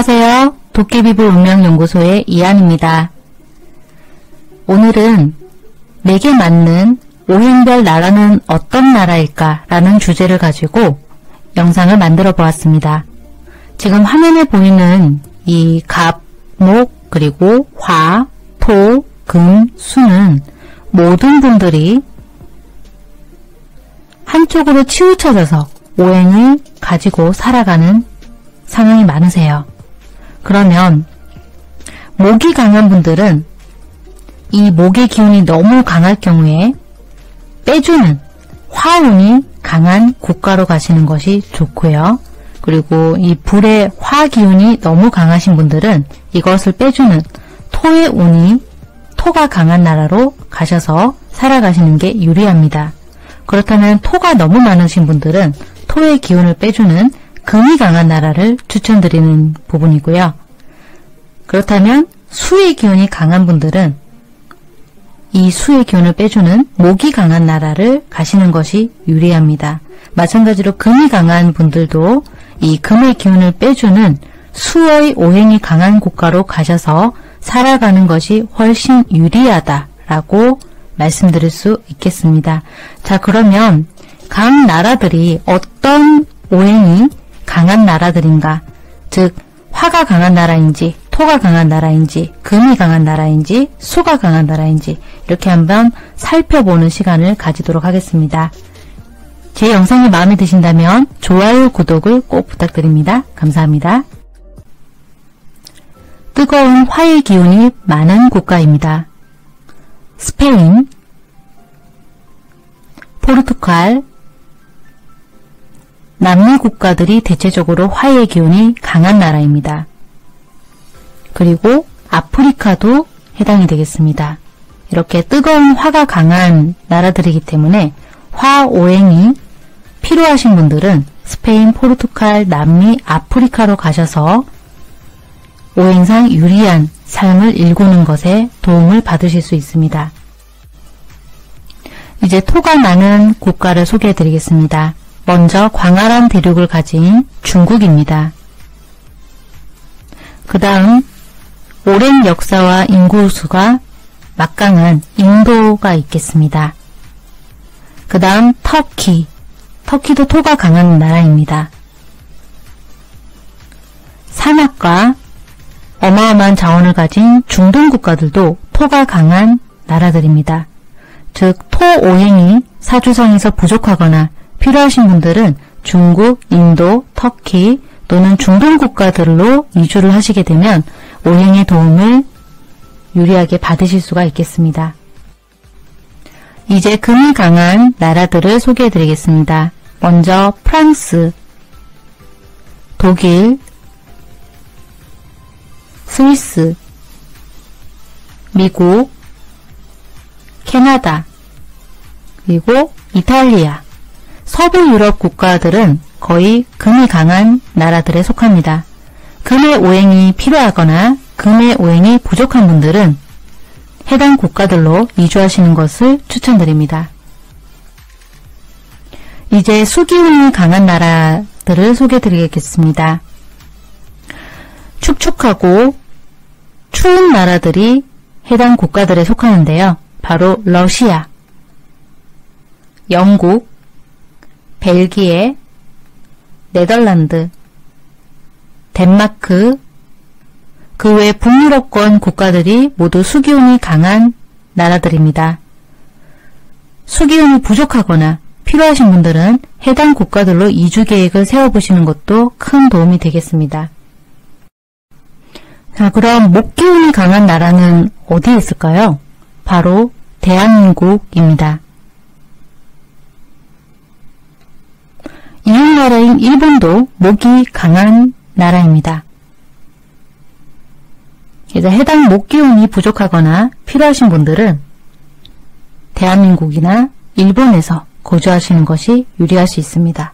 안녕하세요. 도깨비불 운명연구소의 이한입니다. 오늘은 내게 맞는 오행별 나라는 어떤 나라일까 라는 주제를 가지고 영상을 만들어 보았습니다. 지금 화면에 보이는 이 갑, 목, 그리고 화, 토, 금, 수는 모든 분들이 한쪽으로 치우쳐져서 오행을 가지고 살아가는 상황이 많으세요. 그러면 목이 강한 분들은 이 목의 기운이 너무 강할 경우에 빼주는 화운이 강한 국가로 가시는 것이 좋고요. 그리고 이 불의 화 기운이 너무 강하신 분들은 이것을 빼주는 토의 운이 토가 강한 나라로 가셔서 살아가시는 게 유리합니다. 그렇다면 토가 너무 많으신 분들은 토의 기운을 빼주는 금이 강한 나라를 추천드리는 부분이고요. 그렇다면 수의 기운이 강한 분들은 이 수의 기운을 빼주는 목이 강한 나라를 가시는 것이 유리합니다. 마찬가지로 금이 강한 분들도 이 금의 기운을 빼주는 수의 오행이 강한 국가로 가셔서 살아가는 것이 훨씬 유리하다라고 말씀드릴 수 있겠습니다. 자 그러면 각 나라들이 어떤 오행이 강한 나라들인가 즉 화가 강한 나라인지 토가 강한 나라인지 금이 강한 나라인지 수가 강한 나라인지 이렇게 한번 살펴보는 시간을 가지도록 하겠습니다. 제 영상이 마음에 드신다면 좋아요, 구독을 꼭 부탁드립니다. 감사합니다. 뜨거운 화의 기운이 많은 국가입니다. 스페인, 포르투갈, 남미 국가들이 대체적으로 화해의 기운이 강한 나라입니다. 그리고 아프리카도 해당이 되겠습니다. 이렇게 뜨거운 화가 강한 나라들이기 때문에 화오행이 필요하신 분들은 스페인, 포르투갈, 남미, 아프리카로 가셔서 오행상 유리한 삶을 일구는 것에 도움을 받으실 수 있습니다. 이제 토가 많은 국가를 소개해 드리겠습니다. 먼저 광활한 대륙을 가진 중국입니다. 그 다음 오랜 역사와 인구수가 막강한 인도가 있겠습니다. 그 다음 터키, 터키도 토가 강한 나라입니다. 산악과 어마어마한 자원을 가진 중동 국가들도 토가 강한 나라들입니다. 즉, 토오행이 사주상에서 부족하거나 필요하신 분들은 중국, 인도, 터키 또는 중동 국가들로 이주를 하시게 되면 오행의 도움을 유리하게 받으실 수가 있겠습니다. 이제 금이 강한 나라들을 소개해 드리겠습니다. 먼저 프랑스, 독일, 스위스, 미국, 캐나다, 그리고 이탈리아, 서부 유럽 국가들은 거의 금이 강한 나라들에 속합니다. 금의 오행이 필요하거나 금의 오행이 부족한 분들은 해당 국가들로 이주하시는 것을 추천드립니다. 이제 수기운이 강한 나라들을 소개드리겠습니다. 축축하고 추운 나라들이 해당 국가들에 속하는데요. 바로 러시아, 영국, 벨기에, 네덜란드, 덴마크, 그 외 북유럽권 국가들이 모두 수기운이 강한 나라들입니다. 수기운이 부족하거나 필요하신 분들은 해당 국가들로 이주 계획을 세워보시는 것도 큰 도움이 되겠습니다. 자, 그럼 목기운이 강한 나라는 어디에 있을까요? 바로 대한민국입니다. 이웃 나라인 일본도 목이 강한 나라입니다. 그래서 해당 목 기운이 부족하거나 필요하신 분들은 대한민국이나 일본에서 거주하시는 것이 유리할 수 있습니다.